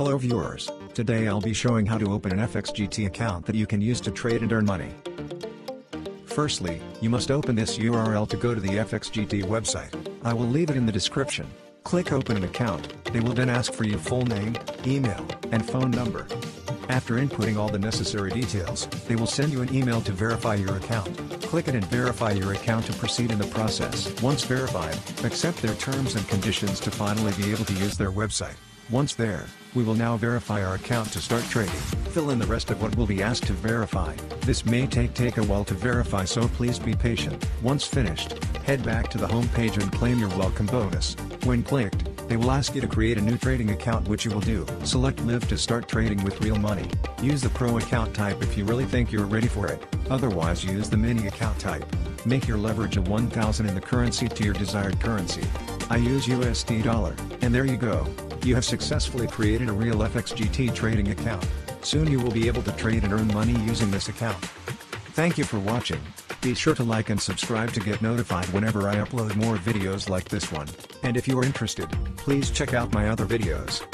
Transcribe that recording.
Hello viewers, today I'll be showing how to open an FXGT account that you can use to trade and earn money. Firstly, you must open this URL to go to the FXGT website, I will leave it in the description. Click open an account, they will then ask for your full name, email, and phone number. After inputting all the necessary details, they will send you an email to verify your account. Click it and verify your account to proceed in the process. Once verified, accept their terms and conditions to finally be able to use their website. Once there, we will now verify our account to start trading. Fill in the rest of what will be asked to verify. This may take take a while to verify so please be patient. Once finished, head back to the home page and claim your welcome bonus. When clicked, they will ask you to create a new trading account which you will do. Select Live to start trading with real money. Use the Pro account type if you really think you're ready for it, otherwise use the Mini account type. Make your leverage of 1000 in the currency to your desired currency. I use USD dollar, and there you go. You have successfully created a real FXGT trading account. Soon you will be able to trade and earn money using this account. Thank you for watching. Be sure to like and subscribe to get notified whenever I upload more videos like this one. And if you are interested, please check out my other videos.